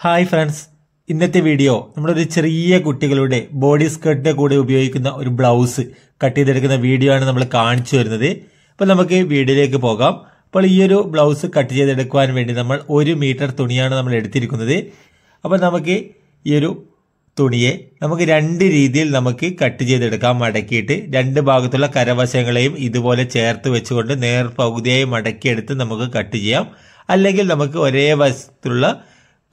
Hi friends ഇന്നത്തെ video നമ്മളൊരു ചെറിയ കുട്ടികളുടെ ബോഡി സ്കേർട്ടിന്റെ കൂടെ ഉപയോഗിക്കുന്ന ഒരു ബ്ലൗസ് കട്ട് ചെയ്തെടുക്കുന്ന വീഡിയോ ആണ് നമ്മൾ കാണിച്ചു വരുന്നത് അപ്പോൾ നമുക്ക് വീഡിയോയിലേക്ക് പോകാം. അപ്പോൾ ഈ ഒരു ബ്ലൗസ് കട്ട് ചെയ്തെടുക്കുവാൻ വേണ്ടി നമ്മൾ ഒരു മീറ്റർ തുണിയാണ് നമ്മൾ എടുത്തിരിക്കുന്നത്. അപ്പോൾ നമുക്ക് ഈ ഒരു തുണിയെ നമുക്ക് രണ്ട് രീതിയിൽ നമുക്ക് കട്ട് ചെയ്തെടുക്കാം. മടക്കിയിട്ട് രണ്ട് ഭാഗത്തുള്ള കരവശങ്ങളെയും ഇതുപോലെ ചേർത്ത് വെച്ചുകൊണ്ട് നേർ പകുതിയായി മടക്കിയെടുത്ത് നമുക്ക് കട്ട് ചെയ്യാം. അല്ലെങ്കിൽ നമുക്ക് ഒരേ വശത്തുള്ള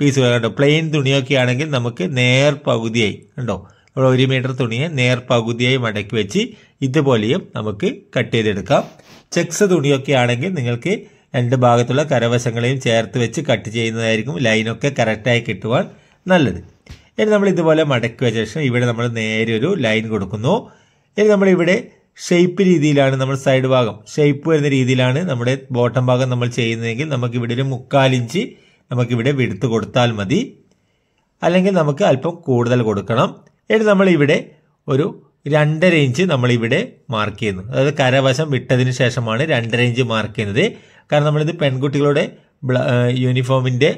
പീസുകൾ കണ്ടോ? പ്ലെയിൻ തുണിയൊക്കെ ആണെങ്കിൽ നമുക്ക് നേർ പകുതിയായി കണ്ടോ? നമ്മൾ ഒരു മീറ്റർ തുണിയെ നേർ പകുതിയായി മടക്കി വെച്ച് ഇതുപോലെയും നമുക്ക് കട്ട് ചെയ്തെടുക്കാം. ചെക്സ് തുണിയൊക്കെ ആണെങ്കിൽ നിങ്ങൾക്ക് രണ്ട് ഭാഗത്തുള്ള കരവശങ്ങളെയും ചേർത്ത് വെച്ച് കട്ട് ചെയ്യുന്നതായിരിക്കും. ലൈനൊക്കെ കറക്റ്റായി കിട്ടുവാൻ നല്ലത്. ഇനി നമ്മൾ ഇതുപോലെ മടക്കി വെച്ച ശേഷം ഇവിടെ നമ്മൾ നേരെ ഒരു ലൈൻ കൊടുക്കുന്നു. ഇനി നമ്മൾ ഇവിടെ ഷേപ്പ് രീതിയിലാണ് നമ്മൾ സൈഡ് ഭാഗം. ഷെയ്പ്പ് വരുന്ന രീതിയിലാണ് നമ്മുടെ ബോട്ടം ഭാഗം നമ്മൾ ചെയ്യുന്നതെങ്കിൽ നമുക്ക് ഇവിടെ ഒരു മുക്കാലിഞ്ച് നമുക്കിവിടെ വിടുത്ത് കൊടുത്താൽ മതി. അല്ലെങ്കിൽ നമുക്ക് അല്പം കൂടുതൽ കൊടുക്കണം. എന്നിട്ട് നമ്മളിവിടെ ഒരു രണ്ടര ഇഞ്ച് നമ്മളിവിടെ മാർക്ക് ചെയ്യുന്നു. അതായത് കരവശം വിട്ടതിന് ശേഷമാണ് രണ്ടര ഇഞ്ച് മാർക്ക് ചെയ്യുന്നത്. കാരണം നമ്മളിത് പെൺകുട്ടികളുടെ യൂണിഫോമിന്റെ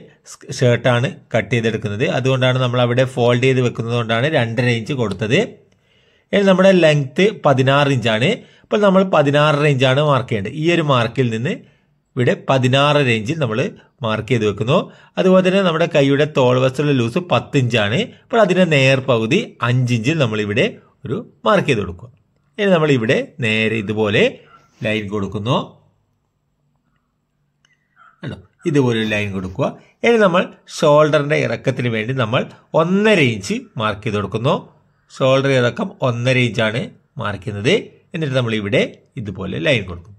ഷർട്ടാണ് കട്ട് ചെയ്തെടുക്കുന്നത്. അതുകൊണ്ടാണ് നമ്മൾ അവിടെ ഫോൾഡ് ചെയ്ത് വെക്കുന്നത് കൊണ്ടാണ് രണ്ടര ഇഞ്ച് കൊടുത്തത്. ഇനി നമ്മുടെ ലെങ്ത്ത് പതിനാറ് ഇഞ്ചാണ്. അപ്പോൾ നമ്മൾ പതിനാറര ഇഞ്ചാണ് മാർക്ക് ചെയ്യേണ്ടത്. ഈ ഒരു മാർക്കിൽ നിന്ന് ഇവിടെ പതിനാറ് റേഞ്ചിൽ നമ്മൾ മാർക്ക് ചെയ്ത് വെക്കുന്നു. അതുപോലെ തന്നെ നമ്മുടെ കൈയുടെ തോൾവശത്തുള്ള ലൂസ് പത്ത് ഇഞ്ചാണ് അപ്പോൾ അതിന്റെ നേർ പകുതി അഞ്ചിഞ്ചിൽ നമ്മളിവിടെ ഒരു മാർക്ക് ചെയ്ത് കൊടുക്കുക. ഇനി നമ്മൾ ഇവിടെ നേരെ ഇതുപോലെ ലൈൻ കൊടുക്കുന്നു. അല്ലോ ഇതുപോലെ ഒരു ലൈൻ കൊടുക്കുക. ഇനി നമ്മൾ ഷോൾഡറിന്റെ ഇറക്കത്തിന് വേണ്ടി നമ്മൾ ഒന്നര ഇഞ്ച് മാർക്ക് ചെയ്ത് കൊടുക്കുന്നു. ഷോൾഡർ ഇറക്കം ഒന്നര ഇഞ്ചാണ് മാർക്ക് ചെയ്യുന്നത്. എന്നിട്ട് നമ്മൾ ഇവിടെ ഇതുപോലെ ലൈൻ കൊടുക്കും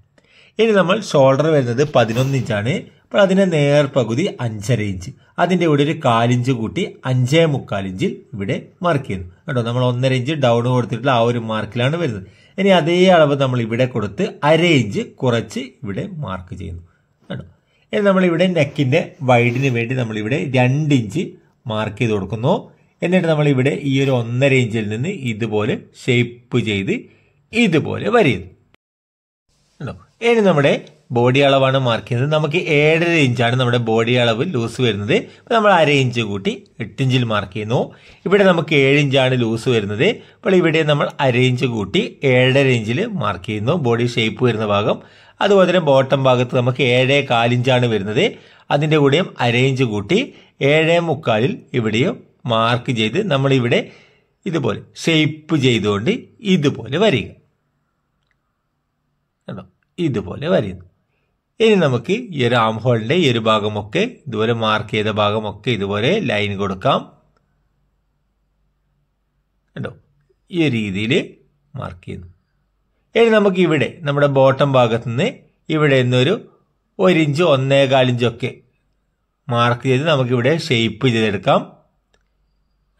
ഇനി നമ്മൾ ഷോൾഡർ വരുന്നത് പതിനൊന്ന് ഇഞ്ചാണ് അപ്പോൾ അതിന്റെ നേർ പകുതി അഞ്ചര ഇഞ്ച് അതിന്റെ കൂടെ ഒരു കാലിഞ്ച് കൂട്ടി അഞ്ചേ മുക്കാൽ ഇഞ്ചിൽ ഇവിടെ മാർക്ക് ചെയ്യുന്നു. കേട്ടോ നമ്മൾ ഒന്നര ഇഞ്ച് ഡൗൺ കൊടുത്തിട്ടുള്ള ആ ഒരു മാർക്കിലാണ് വരുന്നത്. ഇനി അതേ അളവ് നമ്മൾ ഇവിടെ കൊടുത്ത് അര ഇഞ്ച് കുറച്ച് ഇവിടെ മാർക്ക് ചെയ്യുന്നു. കേട്ടോ ഇനി നമ്മളിവിടെ നെക്കിന്റെ വൈഡിന് വേണ്ടി നമ്മളിവിടെ രണ്ട് ഇഞ്ച് മാർക്ക് ചെയ്ത് കൊടുക്കുന്നു. എന്നിട്ട് നമ്മളിവിടെ ഈ ഒരു ഒന്നര ഇഞ്ചിൽ നിന്ന് ഇതുപോലെ ഷേപ്പ് ചെയ്ത് ഇതുപോലെ വരയുന്നു. ഇനി നമ്മുടെ ബോഡി അളവാണ് മാർക്ക് ചെയ്യുന്നത്. നമുക്ക് ഏഴര ഇഞ്ചാണ് നമ്മുടെ ബോഡി അളവ് ലൂസ് വരുന്നത്. നമ്മൾ അര ഇഞ്ച് കൂട്ടി എട്ട് ഇഞ്ചിൽ മാർക്ക് ചെയ്യുന്നു. ഇവിടെ നമുക്ക് ഏഴ് ഇഞ്ചാണ് ലൂസ് വരുന്നത്. അപ്പോൾ ഇവിടെ നമ്മൾ അര ഇഞ്ച് കൂട്ടി ഏഴര ഇഞ്ചിൽ മാർക്ക് ചെയ്യുന്നു. ബോഡി ഷേപ്പ് വരുന്ന ഭാഗം. അതുപോലെ തന്നെ ബോട്ടം ഭാഗത്ത് നമുക്ക് ഏഴേ കാലിഞ്ചാണ് വരുന്നത്. അതിന്റെ കൂടെയും അര ഇഞ്ച് കൂട്ടി ഏഴേ മുക്കാലിൽ ഇവിടെയും മാർക്ക് ചെയ്ത് നമ്മളിവിടെ ഇതുപോലെ ഷേപ്പ് ചെയ്തുകൊണ്ട് ഇതുപോലെ വരിക ഇതുപോലെ വരുന്നു. ഇനി നമുക്ക് ഈ ഒരു ആം ഹോളിന്റെ ഈ ഒരു ഭാഗമൊക്കെ ഇതുപോലെ മാർക്ക് ചെയ്ത ഭാഗമൊക്കെ ഇതുപോലെ ലൈൻ കൊടുക്കാം. കണ്ടോ? ഈ രീതിയിൽ മാർക്ക് ചെയ്യുന്നു. ഇനി നമുക്ക് ഇവിടെ നമ്മുടെ ബോട്ടം ഭാഗത്ത് നിന്ന് ഇവിടെ നിന്നൊരു ഒരു ഇഞ്ച് ഒന്നേകാലിഞ്ചൊക്കെ മാർക്ക് ചെയ്ത് നമുക്കിവിടെ ഷേപ്പ് ചെയ്തെടുക്കാം.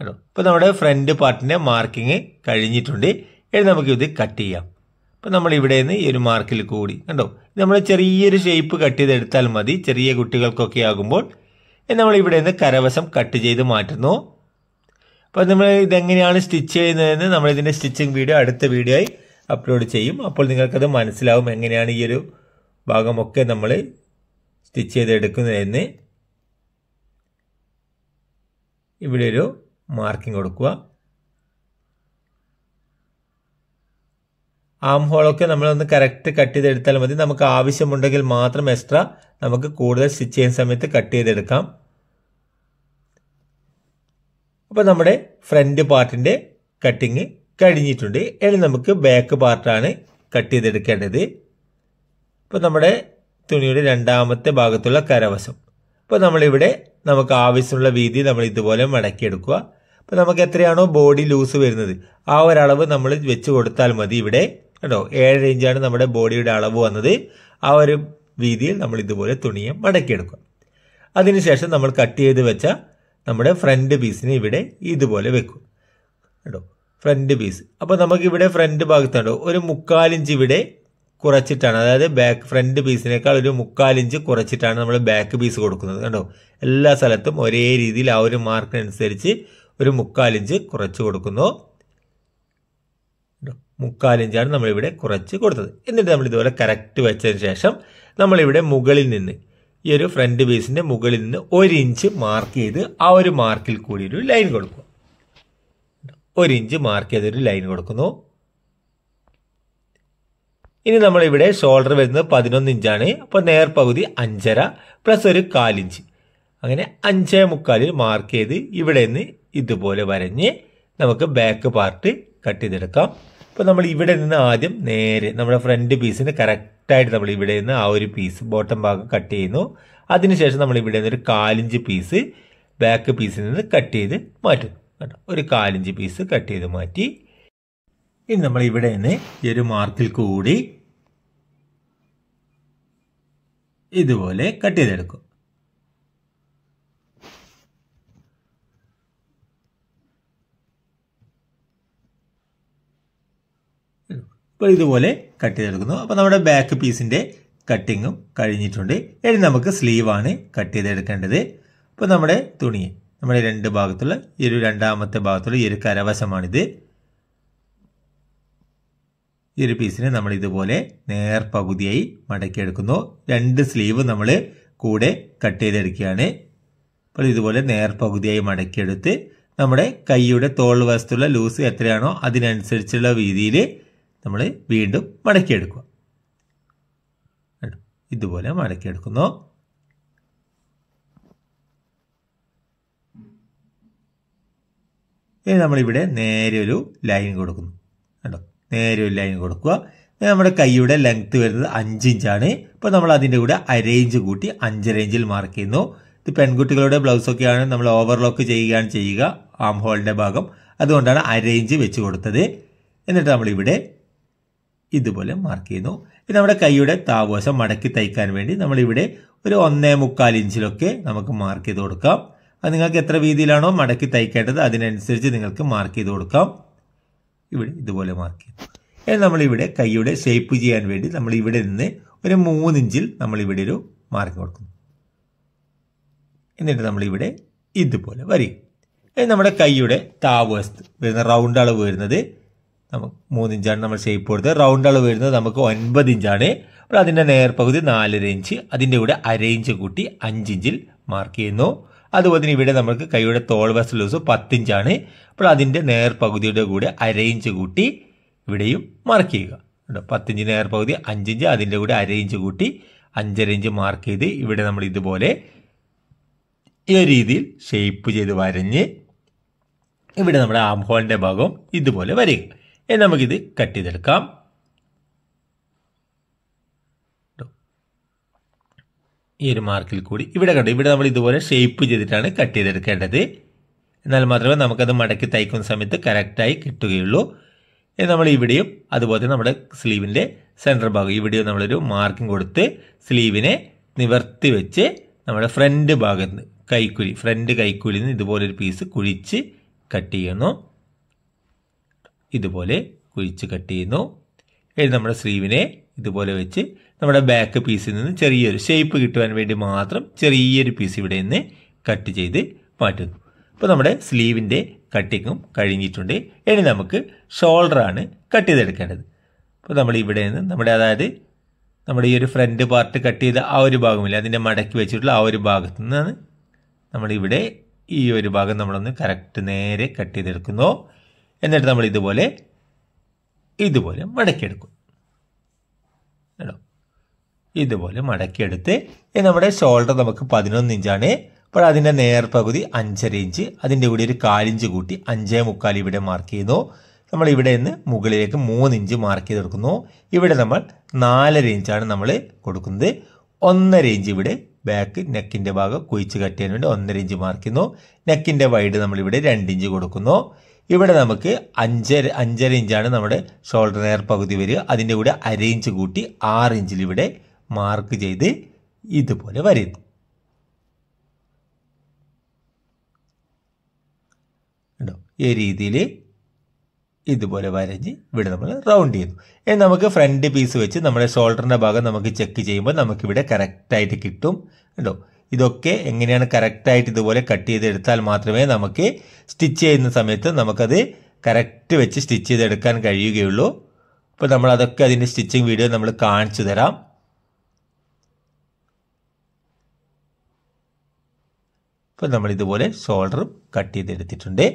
കേട്ടോ ഇപ്പോൾ നമ്മുടെ ഫ്രണ്ട് പാർട്ടിന്റെ മാർക്കിങ് കഴിഞ്ഞിട്ടുണ്ട്. ഇനി നമുക്കിത് കട്ട് ചെയ്യാം. അപ്പോൾ നമ്മൾ ഇവിടെ നിന്ന് ഈ ഒരു മാർക്കിൽ കൂടി കണ്ടോ? നമ്മൾ ചെറിയൊരു ഷേപ്പ് കട്ട് ചെയ്തെടുത്താൽ മതി. ചെറിയ കുട്ടികൾക്കൊക്കെ ആകുമ്പോൾ നമ്മൾ ഇവിടെ നിന്ന് കരവശം കട്ട് ചെയ്ത് മാറ്റുന്നു. അപ്പോൾ നമ്മൾ ഇതെങ്ങനെയാണ് സ്റ്റിച്ച് ചെയ്യുന്നതെന്ന് നമ്മൾ ഇതിന്റെ സ്റ്റിച്ചിങ് വീഡിയോ അടുത്ത വീഡിയോ ആയി അപ്ലോഡ് ചെയ്യും. അപ്പോൾ നിങ്ങൾക്കത് മനസ്സിലാവും എങ്ങനെയാണ് ഈ ഒരു ഭാഗമൊക്കെ നമ്മൾ സ്റ്റിച്ച് ചെയ്തെടുക്കുന്നതെന്ന്. ഇവിടെ ഒരു മാർക്കിംഗ് കൊടുക്കുക. ആം ഹോളൊക്കെ നമ്മളൊന്ന് കറക്റ്റ് കട്ട് ചെയ്തെടുത്താൽ മതി. നമുക്ക് ആവശ്യമുണ്ടെങ്കിൽ മാത്രം എക്സ്ട്രാ നമുക്ക് കൂടുതൽ സ്റ്റിച്ച് ചെയ്യുന്ന സമയത്ത് കട്ട് ചെയ്തെടുക്കാം. അപ്പോൾ നമ്മുടെ ഫ്രണ്ട് പാർട്ടിന്റെ കട്ടിങ് കഴിഞ്ഞിട്ടുണ്ട്. ഇനി നമുക്ക് ബാക്ക് പാർട്ടാണ് കട്ട് ചെയ്തെടുക്കേണ്ടത്. ഇപ്പോൾ നമ്മുടെ തുണിയുടെ രണ്ടാമത്തെ ഭാഗത്തുള്ള കരവശം. അപ്പോൾ നമ്മളിവിടെ നമുക്ക് ആവശ്യമുള്ള വീതി നമ്മൾ ഇതുപോലെ മടക്കിയെടുക്കുക അപ്പോൾ നമുക്ക് എത്രയാണോ ബോഡി ലൂസ് വരുന്നത്. ആ ഒരളവ് നമ്മൾ വെച്ച് കൊടുത്താൽ മതി ഇവിടെ. കേട്ടോ ഏഴ് ഇഞ്ചാണ് നമ്മുടെ ബോഡിയുടെ അളവ് വന്നത്. ആ ഒരു വീതിയിൽ നമ്മൾ ഇതുപോലെ തുണിയെ മടക്കിയെടുക്കുക അതിനുശേഷം നമ്മൾ കട്ട് ചെയ്ത് വെച്ച നമ്മുടെ ഫ്രണ്ട് പീസിനെ ഇവിടെ ഇതുപോലെ വെക്കും. കേട്ടോ ഫ്രണ്ട് പീസ്. അപ്പോൾ നമുക്ക് ഇവിടെ ഫ്രണ്ട് ഭാഗത്തുണ്ടോ? ഒരു മുക്കാലിഞ്ച് ഇവിടെ കുറച്ചിട്ടാണ്. അതായത് ബാക്ക് ഫ്രണ്ട് പീസിനേക്കാൾ ഒരു മുക്കാലിഞ്ച് കുറച്ചിട്ടാണ് നമ്മൾ ബാക്ക് പീസ് കൊടുക്കുന്നത്. കണ്ടോ? എല്ലാ സ്ഥലത്തും ഒരേ രീതിയിൽ ആ ഒരു മാർക്കിനനുസരിച്ച് ഒരു മുക്കാലിഞ്ച് കുറച്ച് കൊടുക്കുന്നു. മുക്കാലിഞ്ചാണ് നമ്മളിവിടെ കുറച്ച് കൊടുത്തത്. എന്നിട്ട് നമ്മൾ ഇതുപോലെ കറക്റ്റ് വെച്ചതിന് ശേഷം നമ്മളിവിടെ മുകളിൽ നിന്ന് ഈ ഒരു ഫ്രണ്ട് ബേസിന്റെ മുകളിൽ നിന്ന് ഒരു ഇഞ്ച് മാർക്ക് ചെയ്ത് ആ ഒരു മാർക്കിൽ കൂടി ഒരു ലൈൻ കൊടുക്കുക. ഒരു ഇഞ്ച് മാർക്ക് ചെയ്തൊരു ലൈൻ കൊടുക്കുന്നു. ഇനി നമ്മളിവിടെ ഷോൾഡർ വരുന്നത് പതിനൊന്ന് ഇഞ്ചാണ്. അപ്പോൾ നേർപകുതി അഞ്ചര പ്ലസ് ഒരു കാലിഞ്ച് അങ്ങനെ അഞ്ചേ മുക്കാലിൽ മാർക്ക് ചെയ്ത് ഇവിടെ നിന്ന് ഇതുപോലെ വരഞ്ഞ് നമുക്ക് ബാക്ക് പാർട്ട് കട്ട് ചെയ്തെടുക്കാം. അപ്പോൾ നമ്മൾ ഇവിടെ നിന്ന് ആദ്യം നേരെ നമ്മുടെ ഫ്രണ്ട് പീസിന് കറക്റ്റായിട്ട് നമ്മൾ ഇവിടെ നിന്ന് ആ ഒരു പീസ് ബോട്ടം ഭാഗം കട്ട് ചെയ്യുന്നു. അതിനുശേഷം നമ്മൾ ഇവിടെ നിന്ന് ഒരു കാലിഞ്ച് പീസ് ബാക്ക് പീസിൽ നിന്ന് കട്ട് ചെയ്ത് മാറ്റുന്നു. കേട്ടോ. ഒരു കാലിഞ്ച് പീസ് കട്ട് ചെയ്ത് മാറ്റി. ഇനി നമ്മൾ ഇവിടെ നിന്ന് ഈ ഒരു മാർക്കിൽ കൂടി ഇതുപോലെ കട്ട് ചെയ്തെടുക്കും. ഇപ്പോൾ ഇതുപോലെ കട്ട് ചെയ്തെടുക്കുന്നു അപ്പോൾ നമ്മുടെ ബാക്ക് പീസിന്റെ കട്ടിങ്ങും കഴിഞ്ഞിട്ടുണ്ട്. ഇനി നമുക്ക് സ്ലീവാണ് കട്ട് ചെയ്തെടുക്കേണ്ടത് അപ്പോൾ നമ്മുടെ തുണി നമ്മുടെ രണ്ട് ഭാഗത്തുള്ള ഈ ഒരു രണ്ടാമത്തെ ഭാഗത്തുള്ള ഈ ഒരു കരവശമാണിത്. ഈ ഒരു പീസിനെ നമ്മൾ ഇതുപോലെ നേർപകുതിയായി മടക്കിയെടുക്കുന്നു രണ്ട് സ്ലീവ് നമ്മൾ കൂടെ കട്ട് ചെയ്തെടുക്കുകയാണ് അപ്പോൾ ഇതുപോലെ നേർപകുതിയായി മടക്കിയെടുത്ത് നമ്മുടെ കൈയുടെ തോൾ വശത്തുള്ള ലൂസ് എത്രയാണോ അതിനനുസരിച്ചുള്ള രീതിയിൽ നമ്മൾ വീണ്ടും മടക്കിയെടുക്കുക. ഇതുപോലെ മടക്കിയെടുക്കുന്നു. ഇനി നമ്മളിവിടെ നേരെ ഒരു ലൈൻ കൊടുക്കുന്നു. കേട്ടോ നേരെ ഒരു ലൈൻ കൊടുക്കുക. നമ്മുടെ കൈയുടെ ലെങ്ത് വരുന്നത് അഞ്ച് ഇഞ്ചാണ് ഇപ്പോൾ നമ്മൾ അതിന്റെ കൂടെ അരേഞ്ച് കൂട്ടി അഞ്ച് റേഞ്ചിൽ മാർക്ക് ചെയ്യുന്നു. ഇത് പെൺകുട്ടികളുടെ ബ്ലൗസൊക്കെയാണ് നമ്മൾ ഓവർലോക്ക് ചെയ്യുകയാണ് ചെയ്യുക. ആം ഹോളിന്റെ ഭാഗം. അതുകൊണ്ടാണ് അരേഞ്ച് വെച്ച് കൊടുത്തത്. എന്നിട്ട് നമ്മളിവിടെ ഇതുപോലെ മാർക്ക് ചെയ്യുന്നു ഇനി നമ്മുടെ കൈയുടെ താവശം മടക്കി തയ്ക്കാൻ വേണ്ടി നമ്മൾ ഇവിടെ ഒരു ഒന്നേ മുക്കാൽ ഇഞ്ചിലൊക്കെ നമുക്ക് മാർക്ക് ചെയ്ത് കൊടുക്കാം. അത് നിങ്ങൾക്ക് എത്ര വീതിയിലാണോ മടക്കി തയ്ക്കേണ്ടത് അതിനനുസരിച്ച് നിങ്ങൾക്ക് മാർക്ക് ചെയ്ത് കൊടുക്കാം. ഇവിടെ ഇതുപോലെ മാർക്ക് ചെയ്യും ഇനി നമ്മളിവിടെ കൈയുടെ ഷേപ്പ് ചെയ്യാൻ വേണ്ടി നമ്മൾ ഇവിടെ നിന്ന് ഒരു മൂന്നിഞ്ചിൽ നമ്മൾ ഇവിടെ ഒരു മാർക്ക് കൊടുക്കുന്നു. എന്നിട്ട് നമ്മളിവിടെ ഇതുപോലെ വരും നമ്മുടെ കൈയുടെ താവശത്ത് വരുന്ന റൗണ്ട് അളവ് വരുന്നത് നമുക്ക് മൂന്നിഞ്ചാണ് നമ്മൾ ഷേപ്പ് കൊടുത്തത്. റൗണ്ട് അളവ് വരുന്നത് നമുക്ക് ഒൻപത് ഇഞ്ചാണ്. അപ്പോൾ അതിന്റെ നേർപകുതി നാലര ഇഞ്ച്. അതിന്റെ കൂടെ അര ഇഞ്ച് കൂട്ടി അഞ്ച് ഇഞ്ചിൽ മാർക്ക് ചെയ്യുന്നു. അതുപോലെ തന്നെ ഇവിടെ നമുക്ക് കൈയുടെ തോൾ വസ്ത്ര ലൂസ് പത്തിഞ്ചാണ് അപ്പോൾ അതിന്റെ നേർപകുതിയുടെ കൂടെ അര ഇഞ്ച് കൂട്ടി ഇവിടെയും മാർക്ക് ചെയ്യുക. പത്തിഞ്ച് നേർപകുതി അഞ്ചിഞ്ച് അതിന്റെ കൂടെ അര ഇഞ്ച് കൂട്ടി അഞ്ചര ഇഞ്ച് മാർക്ക് ചെയ്ത് ഇവിടെ നമ്മൾ ഇതുപോലെ ഈ രീതിയിൽ ഷേപ്പ് ചെയ്ത് വരഞ്ഞ് ഇവിടെ നമ്മുടെ ആം ഹോളിന്റെ ഭാഗം ഇതുപോലെ വരിക നമുക്കിത് കട്ട് ചെയ്തെടുക്കാം. ഈ ഒരു മാർക്കിൽ കൂടി ഇവിടെ കണ്ടു ഇവിടെ നമ്മൾ ഇതുപോലെ ഷേപ്പ് ചെയ്തിട്ടാണ് കട്ട് ചെയ്തെടുക്കേണ്ടത്. എന്നാൽ മാത്രമേ നമുക്കത് മടക്കി തയ്ക്കുന്ന സമയത്ത് കറക്റ്റായി കിട്ടുകയുള്ളൂ. നമ്മൾ ഇവിടെയും അതുപോലെ തന്നെ നമ്മുടെ സ്ലീവിന്റെ സെന്റർ ഭാഗം ഇവിടെയും നമ്മളൊരു മാർക്കിംഗ് കൊടുത്ത് സ്ലീവിനെ നിവർത്തി വെച്ച് നമ്മുടെ ഫ്രണ്ട് ഭാഗത്ത് കൈക്കുലി ഫ്രണ്ട് കൈക്കുഴിയിൽ നിന്ന് ഇതുപോലെ ഒരു പീസ് കുഴിച്ച് കട്ട് ചെയ്യുന്നു. ഇതുപോലെ കുഴിച്ച് കട്ട് ചെയ്യുന്നു. ഇനി നമ്മുടെ സ്ലീവിനെ ഇതുപോലെ വെച്ച് നമ്മുടെ ബാക്ക് പീസിൽ നിന്ന് ചെറിയൊരു ഷേപ്പ് കിട്ടുവാൻ വേണ്ടി മാത്രം ചെറിയൊരു പീസ് ഇവിടെ നിന്ന് കട്ട് ചെയ്ത് മാറ്റുന്നു. അപ്പോൾ നമ്മുടെ സ്ലീവിന്റെ കട്ടിങ്ങും കഴിഞ്ഞിട്ടുണ്ട്. ഇനി നമുക്ക് ഷോൾഡറാണ് കട്ട് ചെയ്തെടുക്കേണ്ടത്. അപ്പോൾ നമ്മൾ ഇവിടെ നിന്ന് നമ്മുടെ അതായത് നമ്മുടെ ഈ ഒരു ഫ്രണ്ട് പാർട്ട് കട്ട് ചെയ്ത ആ ഒരു ഭാഗമില്ല അതിന്റെ മടക്കി വെച്ചിട്ടുള്ള ആ ഒരു ഭാഗത്തു നിന്നാണ് നമ്മളിവിടെ ഈ ഒരു ഭാഗം നമ്മളൊന്ന് കറക്റ്റ് നേരെ കട്ട് ചെയ്തെടുക്കുന്നു. എന്നിട്ട് നമ്മൾ ഇതുപോലെ ഇതുപോലെ മടക്കിയെടുക്കും. കേട്ടോ? ഇതുപോലെ മടക്കിയെടുത്ത് നമ്മുടെ ഷോൾഡർ നമുക്ക് പതിനൊന്ന് ഇഞ്ചാണ്. അപ്പോൾ അതിന്റെ നേർപകുതി അഞ്ചര ഇഞ്ച് അതിന്റെ കൂടി ഒരു കാലിഞ്ച് കൂട്ടി അഞ്ചേ മുക്കാൽ ഇവിടെ മാർക്ക് ചെയ്യുന്നു. നമ്മൾ ഇവിടെ നിന്ന് മുകളിലേക്ക് മൂന്ന് ഇഞ്ച് മാർക്ക് ചെയ്തെടുക്കുന്നു. ഇവിടെ നമ്മൾ നാലര ഇഞ്ചാണ് നമ്മൾ കൊടുക്കുന്നത്. ഒന്നര ഇഞ്ച് ഇവിടെ ബാക്ക് നെക്കിന്റെ ഭാഗം കുഴിച്ച് കട്ട് ചെയ്യാൻ വേണ്ടി ഒന്നര ഇഞ്ച് മാർക്ക് ചെയ്യുന്നു. നെക്കിന്റെ വൈഡ് നമ്മളിവിടെ രണ്ട് ഇഞ്ച് കൊടുക്കുന്നു. ഇവിടെ നമുക്ക് അഞ്ചര അഞ്ചര ഇഞ്ചാണ് നമ്മുടെ ഷോൾഡർ നേർ പകുതി വരിക. അതിന്റെ കൂടെ അര ഇഞ്ച് കൂട്ടി ആറ് ഇഞ്ചിൽ ഇവിടെ മാർക്ക് ചെയ്ത് ഇതുപോലെ വരുന്നു. ഉണ്ടോ ഈ രീതിയിൽ ഇതുപോലെ വരഞ്ഞ് ഇവിടെ നമ്മൾ റൗണ്ട് ചെയ്യുന്നു. ഇനി നമുക്ക് ഫ്രണ്ട് പീസ് വെച്ച് നമ്മുടെ ഷോൾഡറിന്റെ ഭാഗം നമുക്ക് ചെക്ക് ചെയ്യുമ്പോൾ നമുക്കിവിടെ കറക്റ്റായിട്ട് കിട്ടും. കേട്ടോ ഇതൊക്കെ എങ്ങനെയാണ് കറക്റ്റായിട്ട് ഇതുപോലെ കട്ട് ചെയ്തെടുത്താൽ മാത്രമേ നമുക്ക് സ്റ്റിച്ച് ചെയ്യുന്ന സമയത്ത് നമുക്കത് കറക്റ്റ് വെച്ച് സ്റ്റിച്ച് ചെയ്തെടുക്കാൻ കഴിയുകയുള്ളൂ. അപ്പോൾ നമ്മൾ അതൊക്കെ അതിന്റെ സ്റ്റിച്ചിങ് വീഡിയോ നമ്മൾ കാണിച്ചു തരാം. ഇപ്പോൾ നമ്മൾ ഇതുപോലെ ഷോൾഡറും കട്ട് ചെയ്തെടുത്തിട്ടുണ്ട്.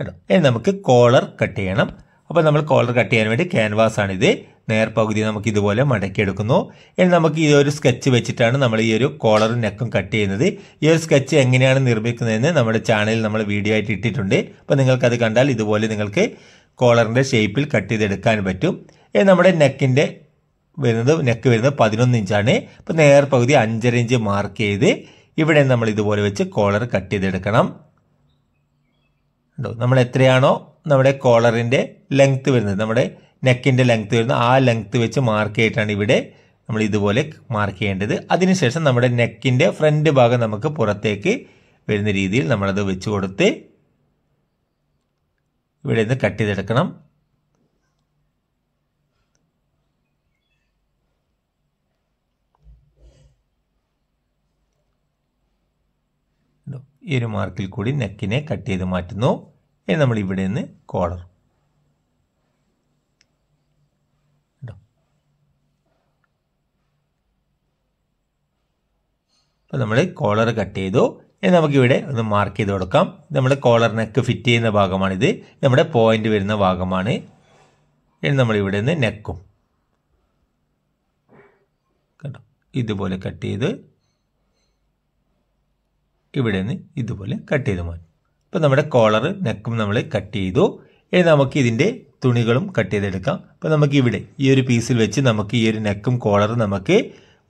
കേട്ടോ. ഇനി നമുക്ക് കോളർ കട്ട് ചെയ്യണം. അപ്പോൾ നമ്മൾ കോളർ കട്ട് ചെയ്യാൻ വേണ്ടി ക്യാൻവാസ് ആണിത് നേർപകുതി നമുക്ക് ഇതുപോലെ മടക്കിയെടുക്കുന്നു. ഇനി നമുക്ക് ഈ ഒരു സ്കെച്ച് വെച്ചിട്ടാണ് നമ്മൾ ഈ ഒരു കോളറും നെക്കും കട്ട് ചെയ്യുന്നത്. ഈ ഒരു സ്കെച്ച് എങ്ങനെയാണ് നിർമ്മിക്കുന്നതെന്ന് നമ്മുടെ ചാനലിൽ നമ്മൾ വീഡിയോ ആയിട്ട് ഇട്ടിട്ടുണ്ട്. അപ്പോൾ നിങ്ങൾക്കത് കണ്ടാൽ ഇതുപോലെ നിങ്ങൾക്ക് കോളറിന്റെ ഷേപ്പിൽ കട്ട് ചെയ്തെടുക്കാൻ പറ്റും. ഇനി നമ്മുടെ നെക്കിന്റെ വരുന്നത് നെക്ക് വരുന്നത് പതിനൊന്ന് ഇഞ്ചാണ് അപ്പോൾ നേർപകുതി അഞ്ചര ഇഞ്ച് മാർക്ക് ചെയ്ത് ഇവിടെ നമ്മൾ ഇതുപോലെ വെച്ച് കോളർ കട്ട് ചെയ്തെടുക്കണം. നമ്മൾ എത്രയാണോ നമ്മുടെ കോളറിന്റെ ലെങ്ത് വരുന്നത്. നമ്മുടെ നെക്കിന്റെ ലെങ്ത് വരുന്നത് ആ ലെങ്ത് വെച്ച് മാർക്ക് ചെയ്തിട്ടാണ് ഇവിടെ നമ്മൾ ഇതുപോലെ മാർക്ക് ചെയ്യേണ്ടത്. അതിനുശേഷം നമ്മുടെ നെക്കിന്റെ ഫ്രണ്ട് ഭാഗം നമുക്ക് പുറത്തേക്ക് വരുന്ന രീതിയിൽ നമ്മളത് വെച്ച് കൊടുത്ത് ഇവിടെ നിന്ന് കട്ട് ചെയ്തെടുക്കണം. ഈ ഒരു മാർക്കിൽ കൂടി നെക്കിനെ കട്ട് ചെയ്ത് മാറ്റുന്നു. ഇനി നമ്മൾ ഇവിടെ നിന്ന് കോളർ. അപ്പോൾ നമ്മൾ കോളർ കട്ട് ചെയ്തു. ഇനി നമുക്കിവിടെ ഒന്ന് മാർക്ക് ചെയ്ത് കൊടുക്കാം. നമ്മൾ കോളർ നെക്ക് ഫിറ്റ് ചെയ്യുന്ന ഭാഗമാണിത്. നമ്മുടെ പോയിന്റ് വരുന്ന ഭാഗമാണ്. ഇനി നമ്മളിവിടെ നിന്ന് നെക്കും കേട്ടോ ഇതുപോലെ കട്ട് ചെയ്ത്. ഇവിടെ നിന്ന് ഇതുപോലെ കട്ട് ചെയ്ത് മാറ്റും. അപ്പോൾ നമ്മുടെ കോളർ നെക്കും നമ്മൾ കട്ട് ചെയ്തു. ഇനി നമുക്ക് ഇതിന്റെ തുണികളും കട്ട് ചെയ്തെടുക്കാം. അപ്പോൾ നമുക്ക് ഇവിടെ ഈ ഒരു പീസിൽ വെച്ച് നമുക്ക് ഈ ഒരു നെക്കും കോളറും നമുക്ക്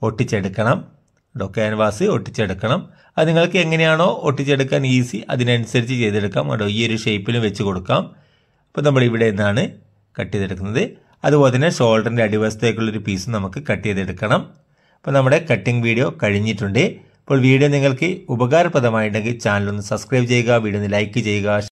ഒട്ടിച്ചെടുക്കണം. കേട്ടോ ക്യാൻവാസ് ഒട്ടിച്ചെടുക്കണം. അത് നിങ്ങൾക്ക് എങ്ങനെയാണോ ഒട്ടിച്ചെടുക്കാൻ ഈസി അതിനനുസരിച്ച് ചെയ്തെടുക്കാം. കേട്ടോ ഈ ഒരു ഷേപ്പിലും വെച്ച് കൊടുക്കാം. അപ്പോൾ നമ്മൾ ഇവിടെ നിന്നാണ് കട്ട് ചെയ്തെടുക്കുന്നത്. അതുപോലെ തന്നെ ഷോൾഡറിന്റെ അടിവശത്തേക്കുള്ളൊരു പീസ് നമുക്ക് കട്ട് ചെയ്തെടുക്കണം. അപ്പോൾ നമ്മുടെ കട്ടിംഗ് വീഡിയോ കഴിഞ്ഞിട്ടുണ്ട്. അപ്പോൾ വീഡിയോ നിങ്ങൾക്ക് ഉപകാരപ്രദമായിട്ടുണ്ടെങ്കിൽ ചാനൽ ഒന്ന് സബ്സ്ക്രൈബ് ചെയ്യുക വീഡിയോ ഒന്ന് ലൈക്ക് ചെയ്യുക